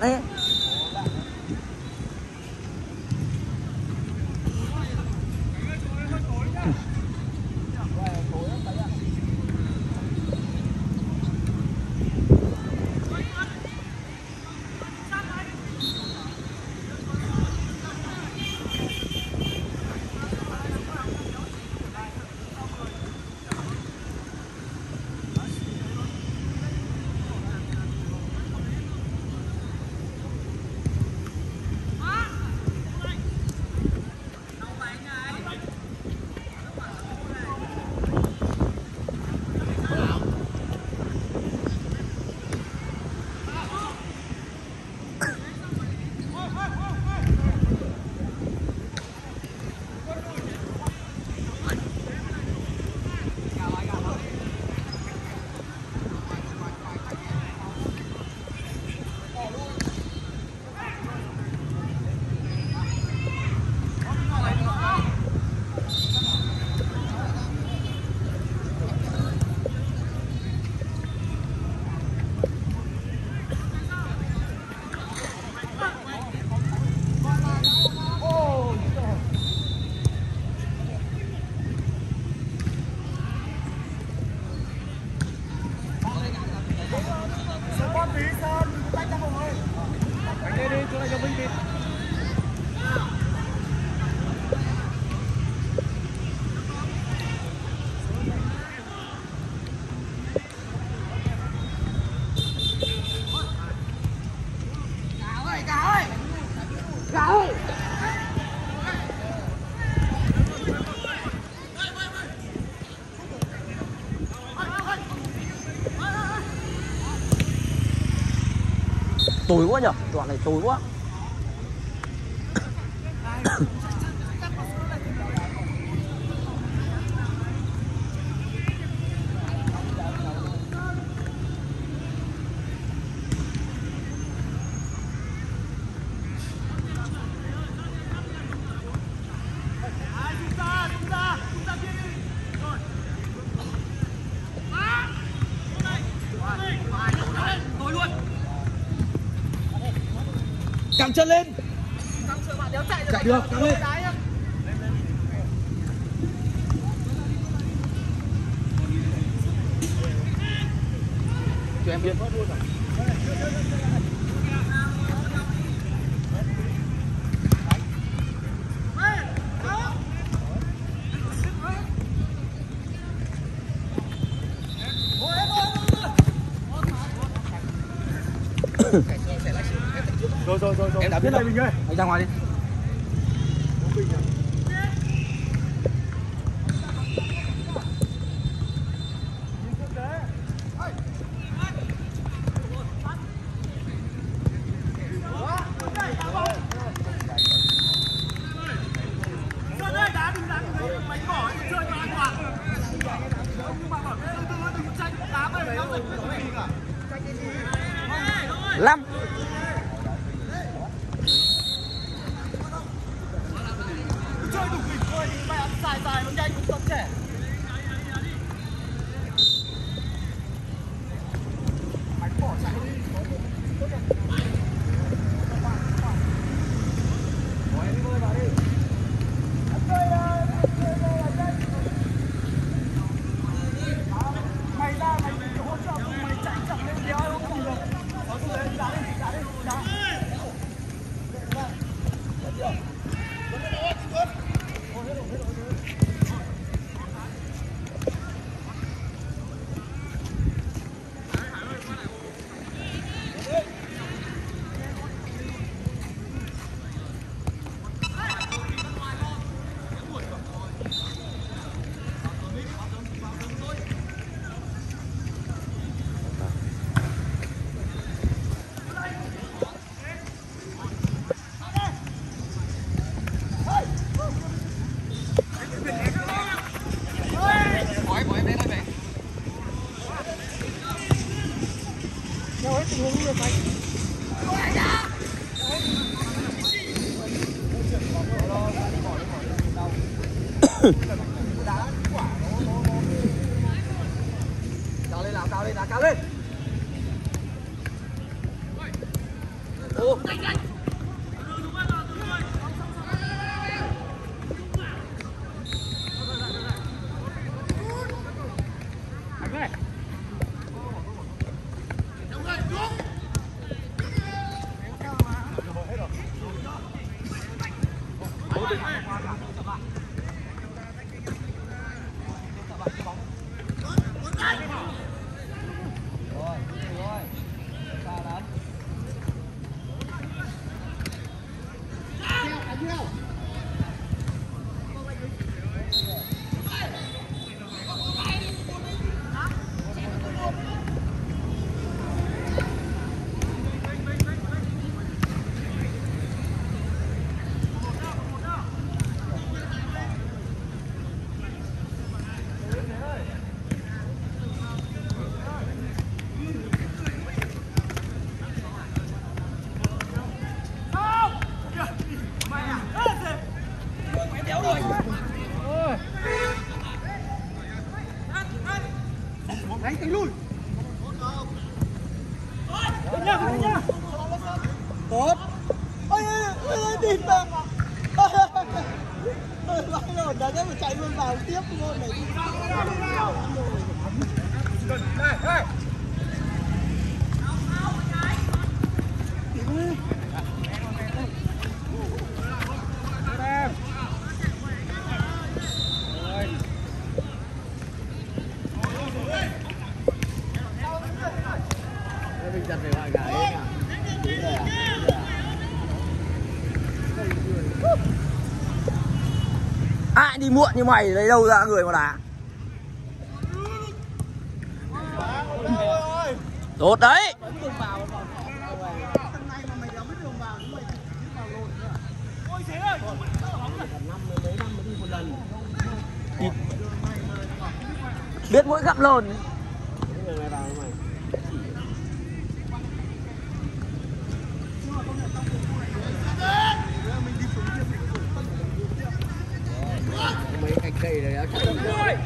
quá tối quá nhở? Đoạn này tối quá. Cẳng chân lên. Chạy được cẳng lên. cho em biết rồi rồi rồi rồi em đã biết rồi mình ơi. Anh ra ngoài đi. cao lên nào cao lên nào cao lên. Đi muộn như mày, lấy đâu ra người mà đá tốt đấy. Biết mỗi gặm lồn. Cây này đã chạy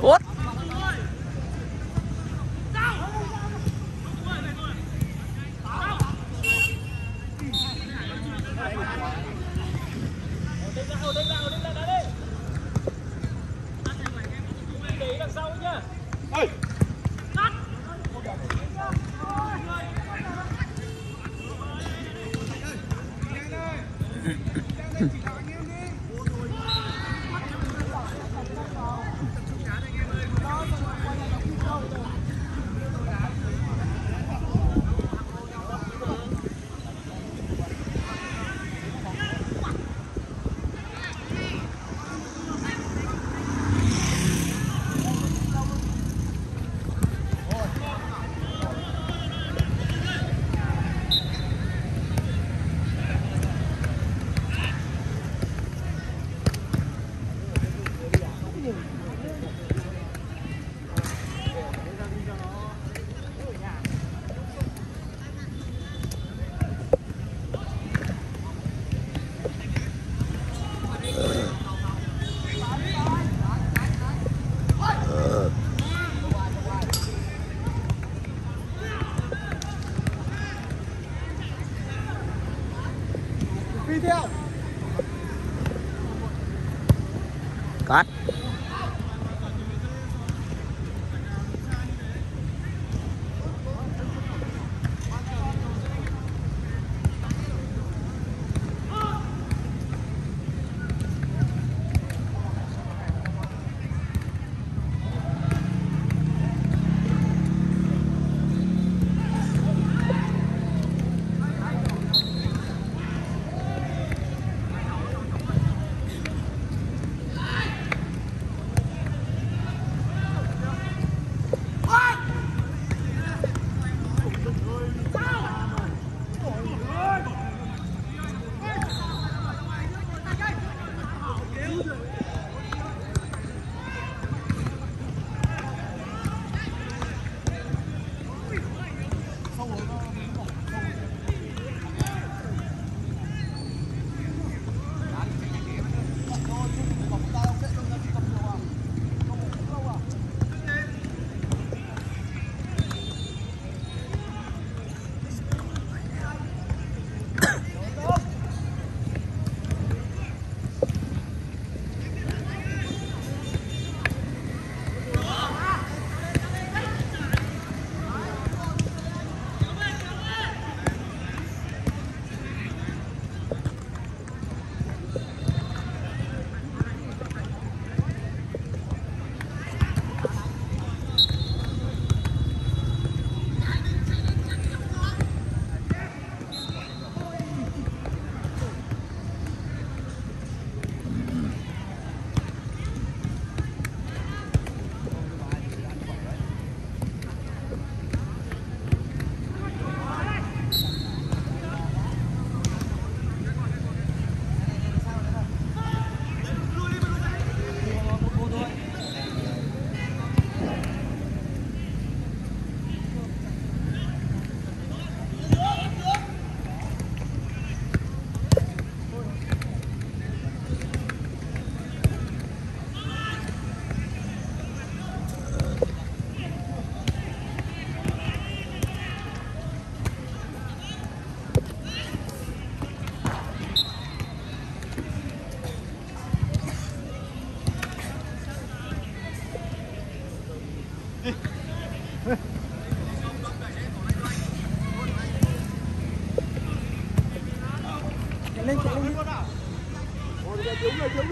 Út. Đi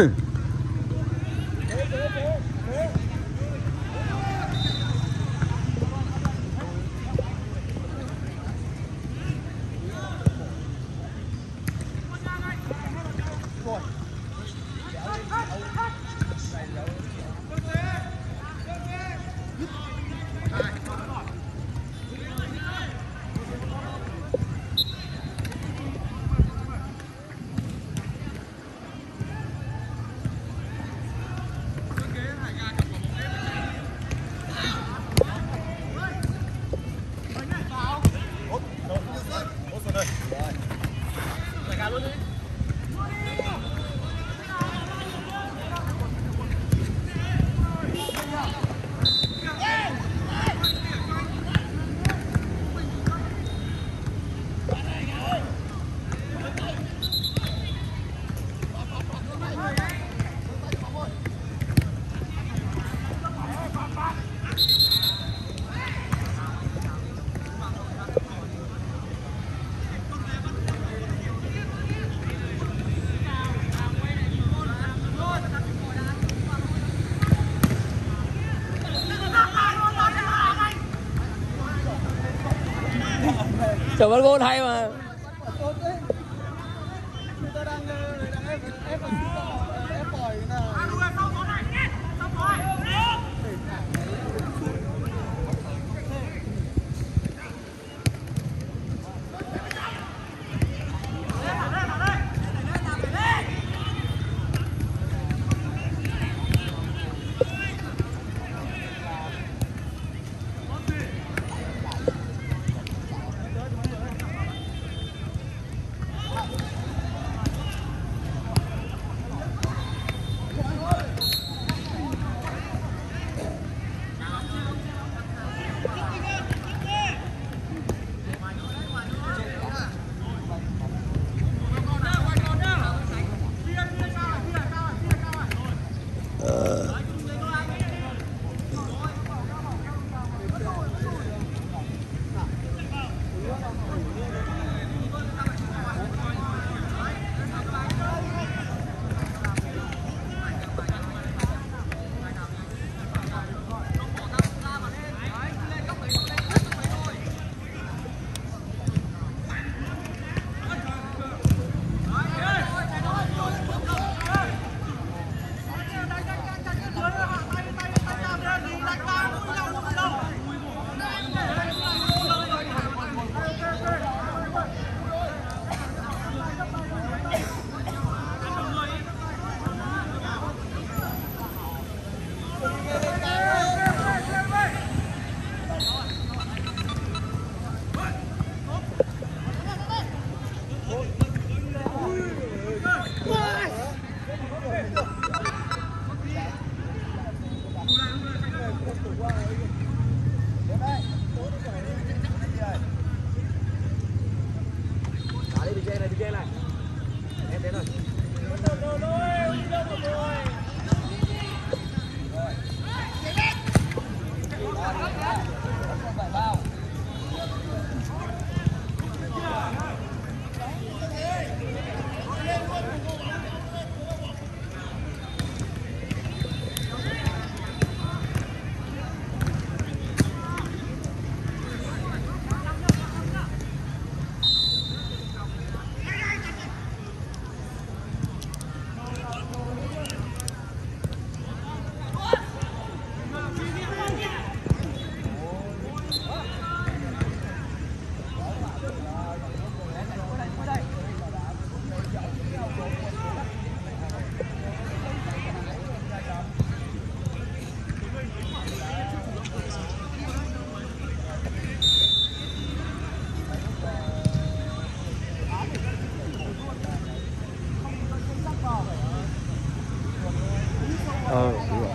Mm-hmm. Trời bắt gôn hay mà. Ờ đúng rồi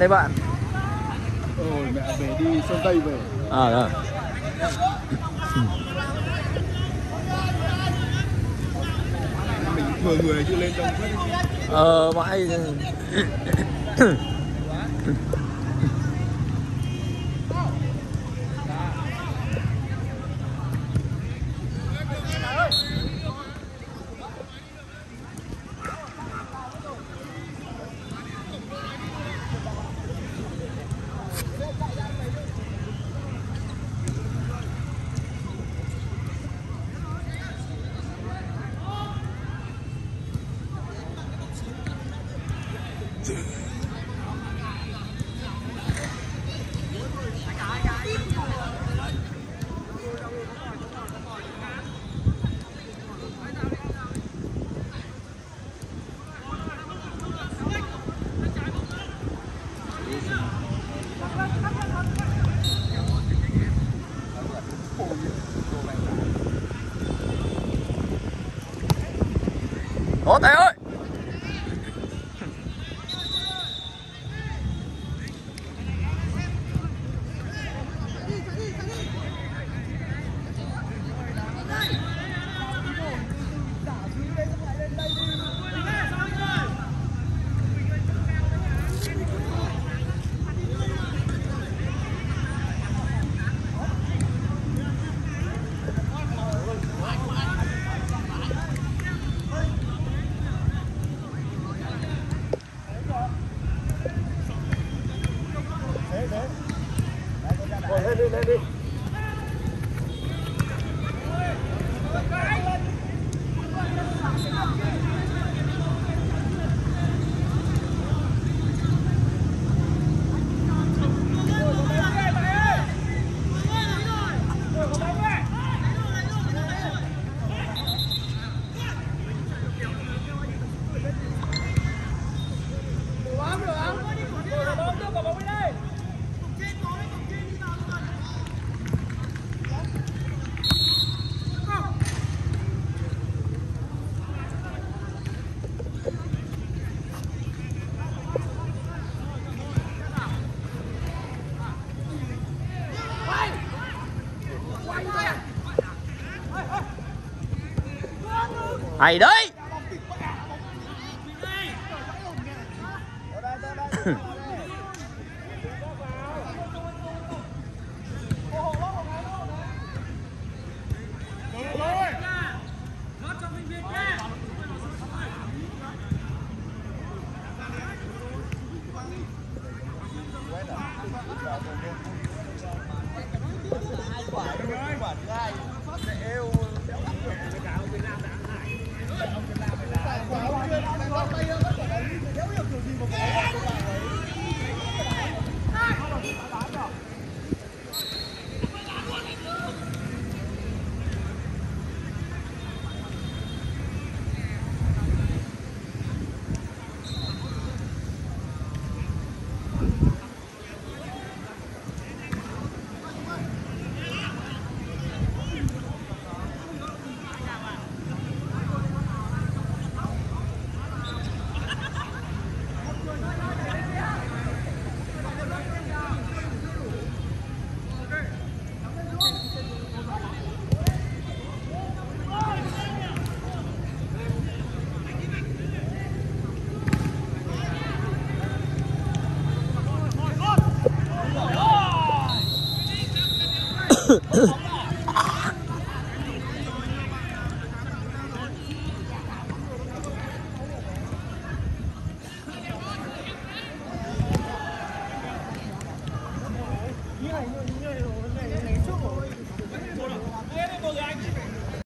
đây bạn. Rồi mẹ về đi Sơn Tây về. À rồi Mình thừa người chứ lên đông ờ mãi Hay đấy